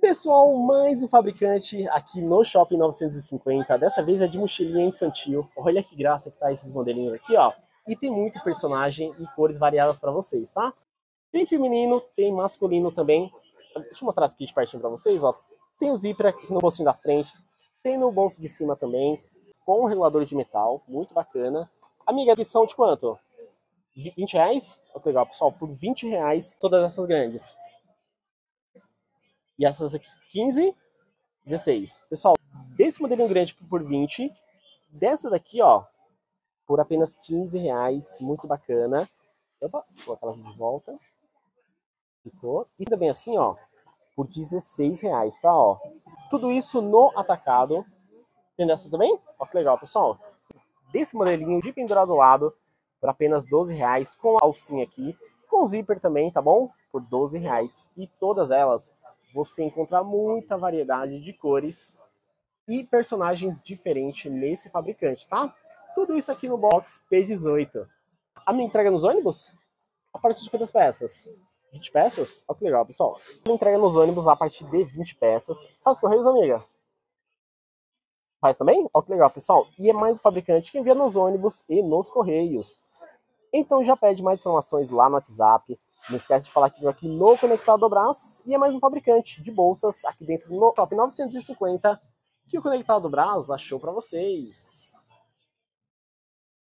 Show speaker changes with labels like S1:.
S1: Pessoal, mais um fabricante aqui no Shopping 950. Dessa vez é de mochilinha infantil. Olha que graça que tá esses modelinhos aqui, ó. E tem muito personagem e cores variadas para vocês, tá? Tem feminino, tem masculino também. Deixa eu mostrar aqui de pertinho para vocês, ó. Tem o zíper aqui no bolsinho da frente, tem no bolso de cima também, com regulador de metal, muito bacana. Amiga, aqui são de quanto? 20 reais? Olha legal, pessoal, por 20 reais todas essas grandes. E essas aqui, 15, 16. Pessoal, desse modelinho grande por 20, dessa daqui, ó, por apenas 15 reais, muito bacana. Opa, eu colocar ela de volta. Ficou. E também assim, ó, por 16 reais, tá, ó. Tudo isso no atacado. Tem essa também? Ó que legal, pessoal. Desse modelinho de pendurado do lado, por apenas 12 reais, com a alcinha aqui, com zíper também, tá bom? Por 12 reais. E todas elas você encontra muita variedade de cores e personagens diferentes nesse fabricante, tá? Tudo isso aqui no box P18. A minha entrega nos ônibus? A partir de quantas peças? 20 peças? Olha que legal, pessoal. A entrega nos ônibus a partir de 20 peças. Faz correios, amiga? Faz também? Olha que legal, pessoal. E é mais o fabricante que envia nos ônibus e nos correios. Então já pede mais informações lá no WhatsApp. Não esquece de falar que veio aqui no Conectado Brás e é mais um fabricante de bolsas aqui dentro no Top 950 que o Conectado Brás achou para vocês.